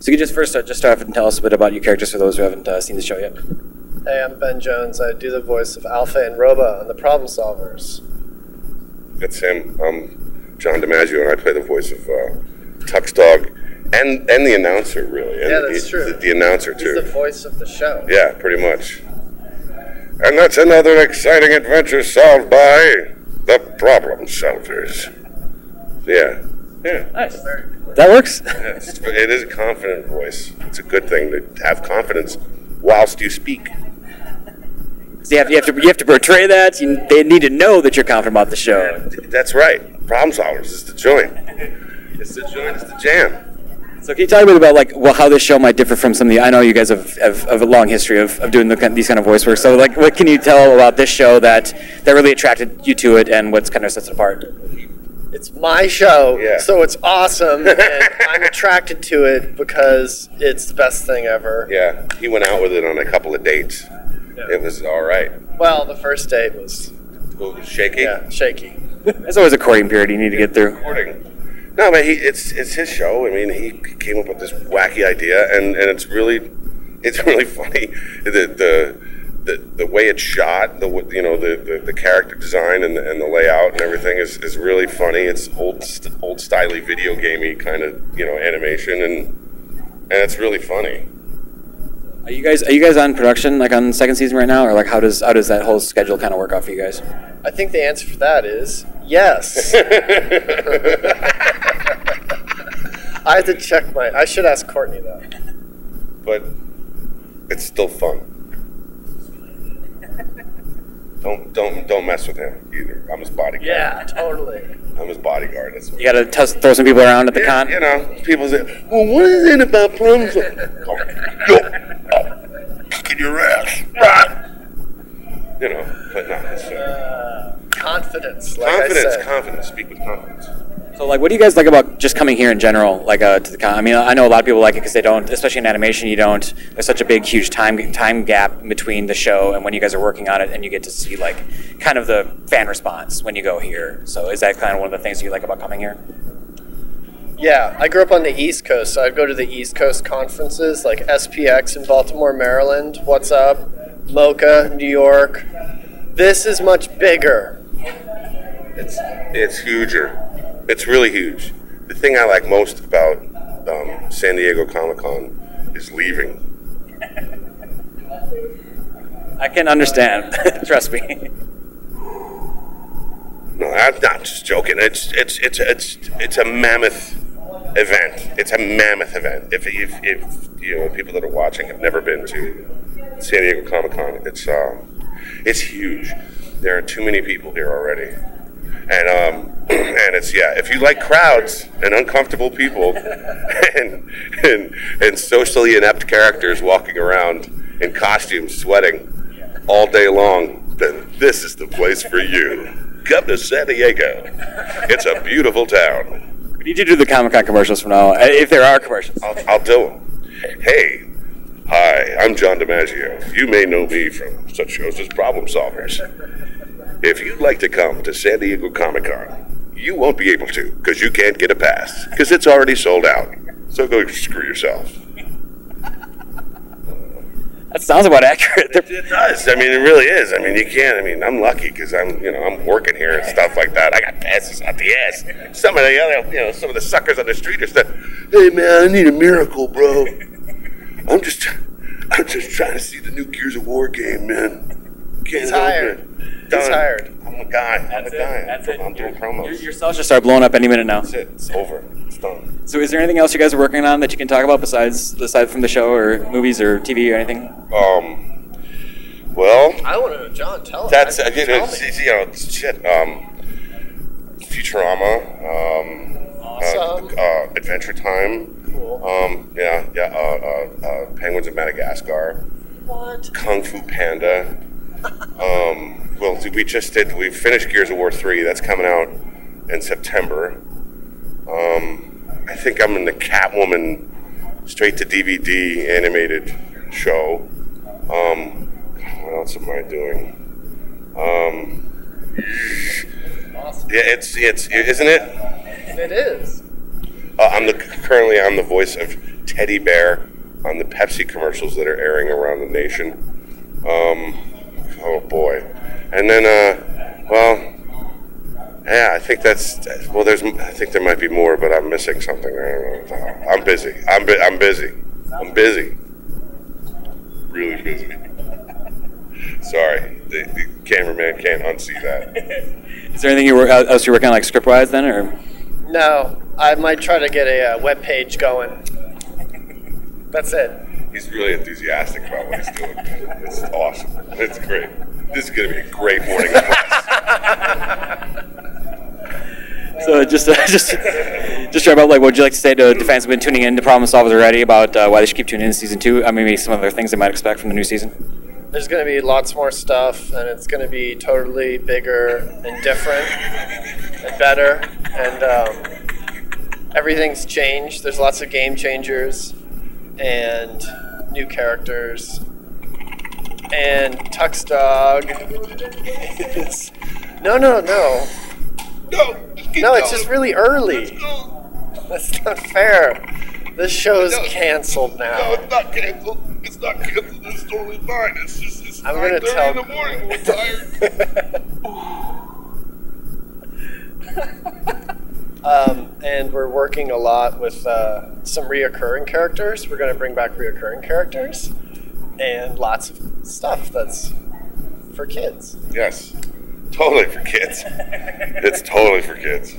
So you could just first start, just start off and tell us a bit about your characters for those who haven't uh, seen the show yet. Hey, I'm Ben Jones. I do the voice of Alfe and Roba on The Problem Solverz. That's him. I'm John DiMaggio, and I play the voice of uh, Tux Dog, and and the announcer, really. And Yeah, that's the, true. The, the announcer He's too. the voice of the show. Yeah, pretty much. And that's another exciting adventure solved by the Problem Solverz. Yeah. Yeah. Nice. That works. It's, it is a confident voice. It's a good thing to have confidence whilst you speak. So you have, you have to you have to portray that. You, they need to know that you're confident about the show. That's right. Problem Solverz is the joint. It's the joint. It's the jam. So can you talk a bit about like well how this show might differ from some of the I know you guys have, have, have a long history of, of doing the, these kind of voice work. So like what can you tell about this show that that really attracted you to it and what's kind of sets it apart? It's my show, Yeah. so it's awesome, and I'm attracted to it because it's the best thing ever. Yeah. He went out with it on a couple of dates. It was all right. Well, the first date was It was shaky. yeah shaky. There's always a courting period you need to get through. recording. No, but he it's it's his show. I mean, he came up with this wacky idea, and, and it's really it's really funny. The the the, the way it's shot, the you know the, the, the character design and the, and the layout and everything is, is really funny. It's old st- old styly video gamey kind of you know animation, and and it's really funny. Are you guys are you guys on production like on second season right now or like how does how does that whole schedule kind of work out for you guys? I think the answer for that is yes. I have to check my. I should ask Courtney that. but it's still fun. Don't don't don't mess with him either. I'm his bodyguard. Yeah, totally. I'm his bodyguard. That's what You got to toss throw some people around at the con. You know, people say, "Well, what is it about problems?" Go, yo, kicking your ass, right? You know, but not. it's uh, Confidence. Like I confidence. said. Confidence. Speak with confidence. So like, what do you guys like about just coming here in general, like uh, to the con? I mean, I know a lot of people like it because they don't, especially in animation, you don't. There's such a big, huge time time gap between the show and when you guys are working on it, and you get to see like kind of the fan response when you go here. So is that kind of one of the things you like about coming here? Yeah, I grew up on the East Coast, so I'd go to the East Coast conferences like SPX in Baltimore, Maryland. What's up? MoCCA, New York. This is much bigger. It's it's huger. It's really huge. The thing I like most about um, San Diego Comic Con is leaving. I can understand. Trust me. No, I'm not just joking. It's it's it's it's it's a mammoth event. It's a mammoth event. If if, if you know people that are watching have never been to San Diego Comic Con, it's uh, it's huge. There are too many people here already, and um, and it's yeah. If you like crowds and uncomfortable people, and and and socially inept characters walking around in costumes, sweating all day long, then this is the place for you. Come to San Diego. It's a beautiful town. We need you to do the Comic Con commercials from now, on, if there are commercials. I'll, I'll do them. Hey, hi, I'm John DiMaggio. You may know me from such shows as Problem Solverz. If you'd like to come to San Diego Comic Con, you won't be able to because you can't get a pass because it's already sold out. So go screw yourself. That sounds about accurate. They're- It does. I mean, it really is. I mean, you can't. I mean, I'm lucky because I'm, you know, I'm working here and stuff like that. I got passes out the ass. Some of the other, you know, some of the suckers on the street are saying, "Hey, man, I need a miracle, bro. I'm just, I'm just trying to see the new Gears of War game, man. Can't He's hired. it. He's hired. I'm a guy. I'm a guy. I'm doing promos. Your, your cells should start blowing up any minute now. That's it. It's over. It's done. So, is there anything else you guys are working on that you can talk about besides aside from the show or movies or TV or anything? Um. Well, I want to know, John. Tell us. That's uh, you tell know, me. it's- you know it's shit. Um, Futurama, um, Awesome. uh, uh, Adventure Time. Cool. Um, yeah, yeah. Uh, uh, uh, Penguins of Madagascar, What? Kung Fu Panda. Um, well, we just did. We finished Gears of War three. That's coming out in September. Um, I think I'm in the Catwoman straight to DVD animated show. Um, what else am I doing? Um, Awesome. yeah, it's it's isn't it? It is. Uh, I'm the currently I'm the voice of Teddy Bear on the Pepsi commercials that are airing around the nation. Um, oh boy, and then uh, well, yeah, I think that's well. There's I think there might be more, but I'm missing something. I don't know. I'm busy. I'm bu- I'm busy. I'm busy. Really busy. Sorry, the, the cameraman can't unsee that. Is there anything you were else you're working on like script wise then, or No, I might try to get a uh, web page going. That's it. He's really enthusiastic about what he's doing. It's awesome. It's great. This is going to be a great morning. of press. so just uh, just just try about like what would you like to say to fans who've been tuning in to Problem Solverz already about uh, why they should keep tuning in to season two? I mean, maybe some other things they might expect from the new season. There's going to be lots more stuff, and it's going to be totally bigger and different and better. And um, everything's changed. There's lots of game changers and new characters. And Tux Dog is. No, no, no. no, No, it's just really early. That's not fair. This show's No. canceled no, now. it's not canceled. It's not canceled. It's totally fine. It's just it's I'm gonna tell. in the morning. We're tired. um, and we're working a lot with uh, some reoccurring characters. We're going to bring back reoccurring characters and lots of stuff that's for kids. yes, totally for kids. It's totally for kids.